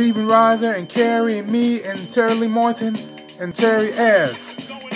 Stephen Riser and Carrie and me and Terry Martin and Terry S.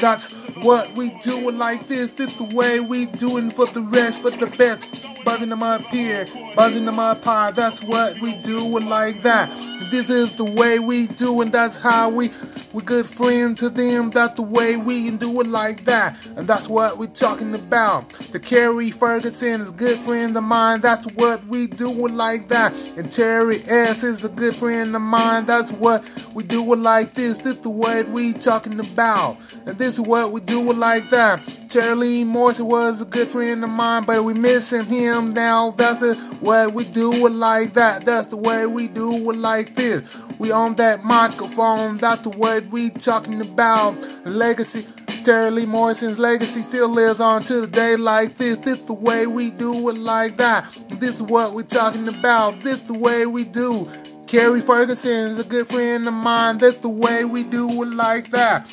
That's what we do like this. This the way we doing for the rest, for the best. Buzzing them up here, buzzing them up high. That's what we do like that. This is the way we do that's how we we good friends to them, that's the way we can do it like that. And that's what we're talking about. The Carrie Ferguson is a good friend of mine, that's what we do it like that. And Terry S is a good friend of mine, that's what we do it like this. This is the way we talking about. And this is what we do it like that. Charlie Morrison was a good friend of mine, but we missing him now. That's the way we do it like that. That's the way we do it like this. We on that microphone, that's the word we talking about. Legacy, Lee Morrison's legacy still lives on to the day like this. This the way we do it like that. This is what we talking about. This the way we do. Carrie Ferguson is a good friend of mine. That's the way we do it like that.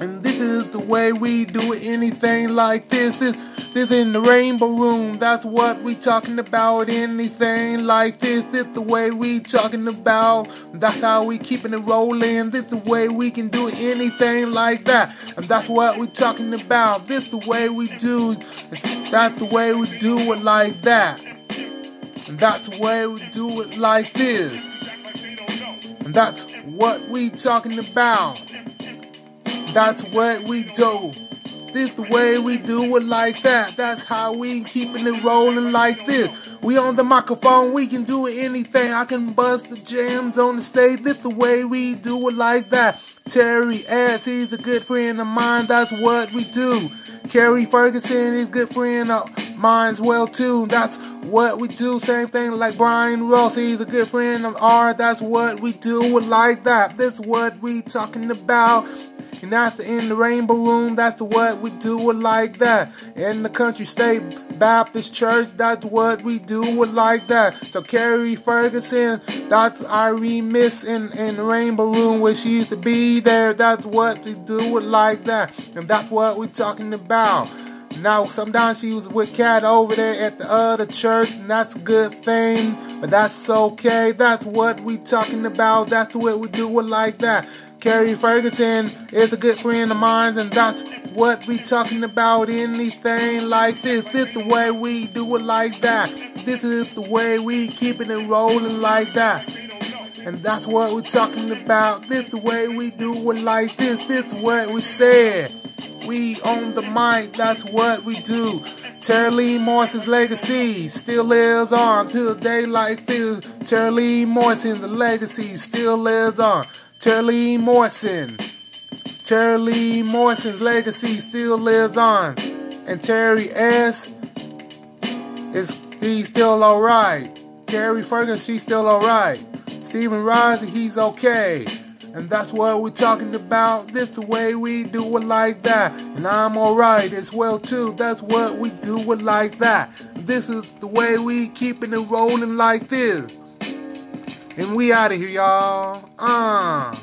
And this is the way we do it. Anything like this. This this in the rainbow room, that's what we talking about. Anything like this, this the way we talking about. That's how we keeping it rolling. This the way we can do anything like that. And that's what we talking about. This the way we do. That's the way we do it like that. And that's the way we do it like this. And that's what we talking about. That's what we do. This the way we do it like that. That's how we keeping it rolling like this. We on the microphone, we can do anything. I can bust the jams on the stage. This the way we do it like that. Terry S, he's a good friend of mine. That's what we do. Kerry Ferguson is a good friend of mine as well too. That's what we do. Same thing like Brian Ross, he's a good friend of ours. That's what we do it like that. This what we talking about. And after in the Rainbow Room, that's what we do it like that. In the County Estate Baptist Church, that's what we do it like that. So Carrie Ferguson, that's Irene Miss in, in the Rainbow Room where she used to be there. That's what we do it like that. And that's what we're talking about. Now, sometimes she was with Cat over there at the other church, and that's a good thing, but that's okay. That's what we talking about. That's the way we do it like that. Carrie Ferguson is a good friend of mine, and that's what we talking about. Anything like this, this the way we do it like that. This is the way we keeping it rolling like that. And that's what we're talking about. This the way we do it like this. This what we said. We own the mic, that's what we do. Terry Morrison's legacy still lives on till day like this. Terry Morrison's legacy still lives on. Terry Morrison. Terry Morrison's legacy still lives on. And Terry S. is he's still alright. Carrie Ferguson, she's still alright. Stephen Rising, he's okay. And that's what we're talking about. This the way we do it like that. And I'm alright as well too. That's what we do it like that. This is the way we keeping it rolling like this. And we out of here, y'all. Uh.